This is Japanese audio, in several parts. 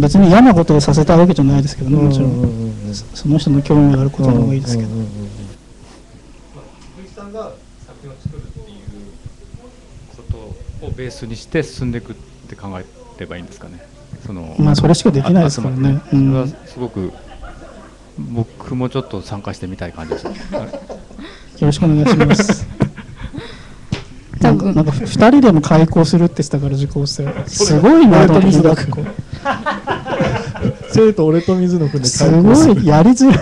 別に嫌なことをさせたわけじゃないですけどね。もちろん。その人の興味があることの方がいいですけど。福井さんが作品を作るっていうことをベースにして進んでいくって考えればいいんですかね。そのまあそれしかできないですからね。それはすごく僕もちょっと参加してみたい感じです、ね、よろしくお願いします。なんかなんか2人でも開校するって言ってたから受講生。すごいなと思って 生徒俺と水野君ですごいやりづらい。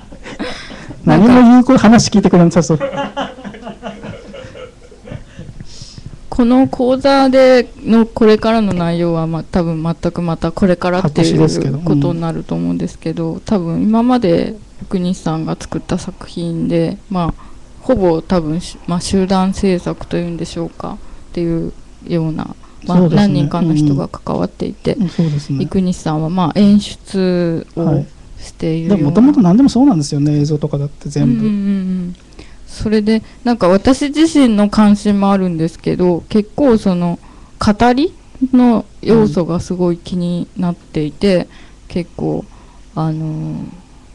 何も言う子話聞いてくれなさそう。この講座でのこれからの内容は、まあ、多分全くまたこれからっていうことになると思うんですけど、うん、多分今まで福西さんが作った作品で、まあ、ほぼ多分、まあ、集団制作というんでしょうかっていうような、まあ、何人かの人が関わっていて、うん。ね、生西さんはまあ演出をしているもともと何でもそうなんですよね映像とかだって全部。うんうんうんそれでなんか私自身の関心もあるんですけど結構その語りの要素がすごい気になっていて、うん、結構あの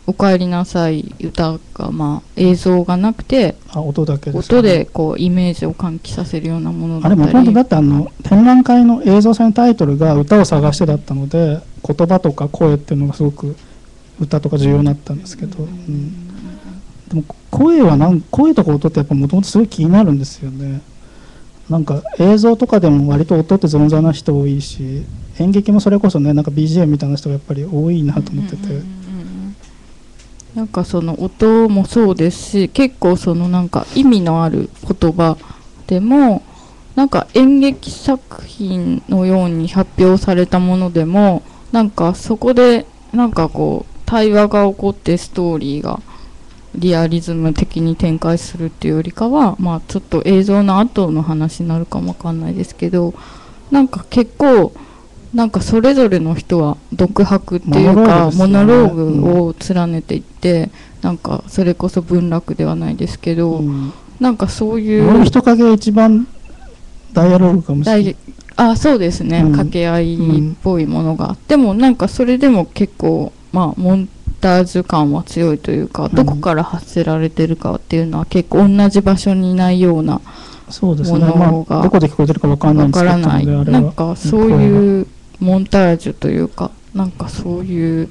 おかえりなさい歌がまあ映像がなくてあ音だけで、ね、音でこうイメージを喚起させるようなものだったり。あれも本当だってあの展覧会の映像祭のタイトルが歌を探してだったので言葉とか声っていうのがすごく歌とか重要になったんですけど、うん、でも声はなん声とか音ってやっぱもともとすごい気になるんですよね。なんか映像とかでも割と音って存在な人多いし演劇もそれこそねなんか BGM みたいな人がやっぱり多いなと思ってて、なんかその音もそうですし結構そのなんか意味のある言葉でもなんか演劇作品のように発表されたものでもなんかそこでなんかこう対話が起こってストーリーがリアリズム的に展開するっていうよりかはまあちょっと映像の後の話になるかもわかんないですけどなんか結構なんかそれぞれの人は独白っていうかモノローグを連ねていって、なんかそれこそ文楽ではないですけど、なんかそういう人影が一番ダイアログかもしれない。あそうですね、掛け合いっぽいものが、でもなんかそれでも結構まあモンタージュ感は強いというか、どこから発せられてるかっていうのは結構同じ場所にいないようなそうですね、まあ、どこで聞こえてるか分かんないんですけど、ね、なん。かそういうモンタージュというかなんかそういう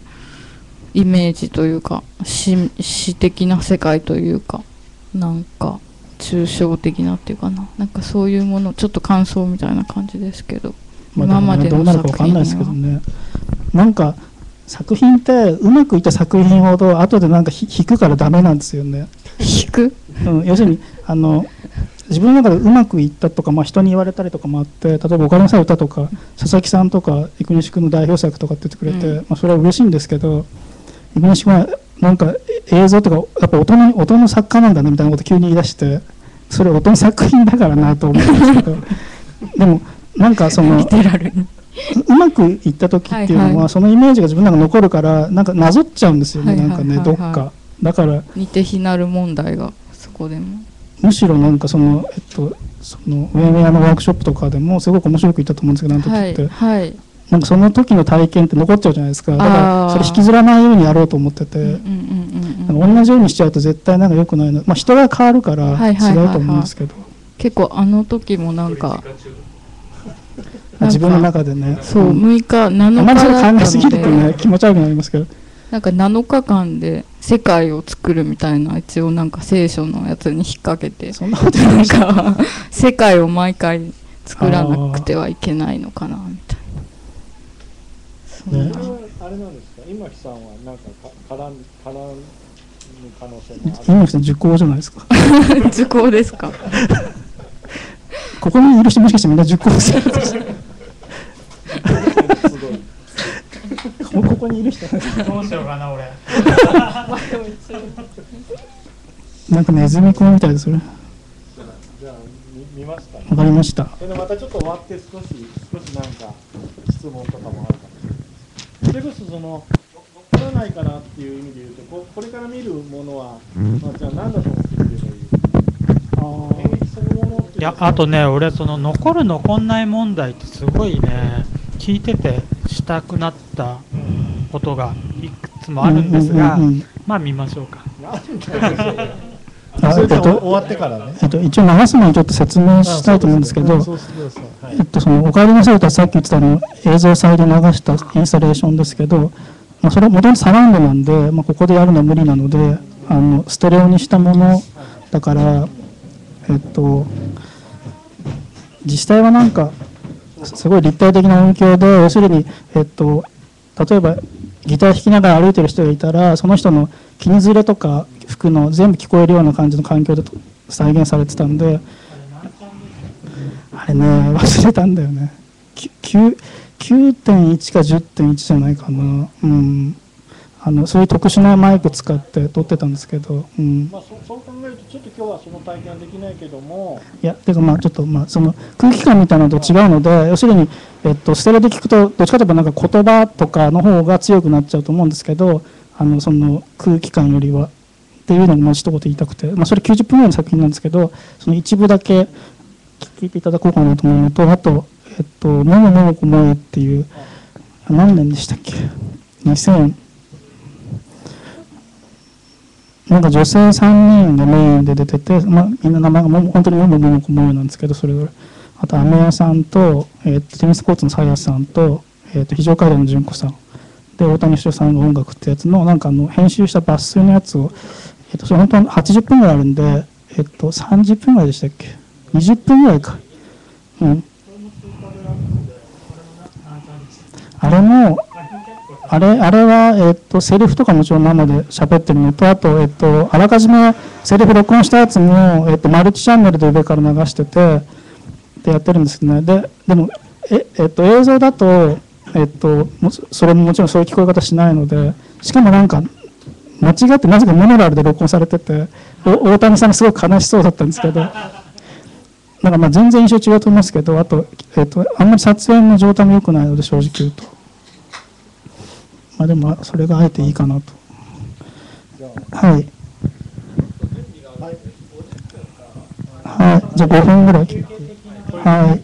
イメージというか詩詩的な世界というかなんか抽象的なっていうかな。なんかそういうものちょっと感想みたいな感じですけど、まあ、今までの作品は、ね、なんか作品ってうまくいった作品ほど後でなんか引くからダメなんですよね。引く、うん、要するにあの自分の中でうまくいったとか、まあ、人に言われたりとかもあって例えば「お金さん歌」とか佐々木さんとか生西君の代表作とかって言ってくれて、うん、まあ、それは嬉しいんですけど生西君はなんか映像とかやっぱ音の音の作家なんだねみたいなこと急に言い出してそれ音の作品だからなと思うんですけど でもなんかその うまくいった時っていうのは、はいはい、そのイメージが自分の中に残るからなんかなぞっちゃうんですよね、はいはい、なんかねどっか。だから似て非なる問題がそこでもむしろなんかそのえっとそのウェンウェアのワークショップとかでもすごく面白くいったと思うんですけどあの時って、はいはい、なんかその時の体験って残っちゃうじゃないですか。だからそれ引きずらないようにやろうと思ってて、同じようにしちゃうと絶対なんか良くないの、まあ、人が変わるから違うと思うんですけど、結構あの時もなんか自分の中でね。そう6日7日あまりそれ考えすぎるとね気持ち悪くなりますけどなんか7日間で世界を作るみたいな一応なんか聖書のやつに引っ掛けてそんなことなんか世界を毎回作らなくてはいけないのかなみたいな。ね、あれなんですか？今木さんはなんか絡ん絡む可能性もある。今木さん受講じゃないですか？受講ですか？ここにいる人もしかしてみんな受講生ここにいる人。どうしようかな俺。なんかネズミ子みたいですね。じゃあ見ましたわかりました。それまたちょっと終わって少し少しなんか質問とかもあるかもしれない。それこそその残らないかなっていう意味で言うとここれから見るものは、まあ、じゃあ何だと思ってばいいいやあとね俺その残る残んない問題ってすごいね。聞いててしたくなったことがいくつもあるんですが、うんうんうんうん。まあ見ましょうか。あそれでえっと終わってからね。えっと、一応流すのにちょっと説明したいと思うんですけど、えっと、そのおかえりなさいとはさっき言ってたあの映像再で流したインスタレーションですけど、まあ、それはもともとサラウンドなんで、まあ、ここでやるのは無理なのであのステレオにしたものだから、えっと、実際はなんかすごい立体的な音響で要するに、えっと、例えばギター弾きながら歩いてる人がいたらその人の気にずれとか服の全部聞こえるような感じの環境で再現されてたんで。あれね、忘れたんだよね。9.1か10.1じゃないかな。うん。あの、そういう特殊なマイク使って撮ってたんですけど、うん。まあ、そそう考えるとちょっと今日はその体験はできないけどもいや、てかまあちょっとまあその空気感みたいなのと違うので、要するに、えっと、ステレオで聞くと、どっちかといえばなんか言葉とかの方が強くなっちゃうと思うんですけど、あの、その空気感よりは。っていうのをまあ一言言いたくて、まあそれ90分ぐらいの作品なんですけど、その一部だけ聞いていただこうかなと思うのと、あと、えっと、ももももこもえっていう、何年でしたっけ ?2000、なんか女性3人がメインで出てて、まあ、みんな名前がも本当にももももこもなんですけど、それぞれ。あと、アメヤさんと、えっと、テニスコーツのさやさんと、えっと、非常階段の純子さん。で、大谷翔さんの音楽ってやつの、なんかあの、編集した抜粋のやつを、えっと、それ本当に80分ぐらいあるんで、えっと、30分ぐらいでしたっけ ?20 分ぐらいか。うん。あれも、あれ、あれは、えっと、セリフとかもちろん生で喋ってるのと、あと、えっと、あらかじめセリフ録音したやつも、えっと、マルチチャンネルで上から流してて、でやってるんですけどね。で、でも、え、えっと、映像だと、えっと、それももちろんそういう聞こえ方しないので、しかもなんか、間違ってなぜかモノラルで録音されてて、大谷さんがすごく悲しそうだったんですけど、なんかまあ全然印象違うと思いますけど、あと、えっと、あんまり撮影の状態も良くないので、正直言うと。まあでも、それがあえていいかなと。はい。はい。じゃあ5分ぐらい。はい。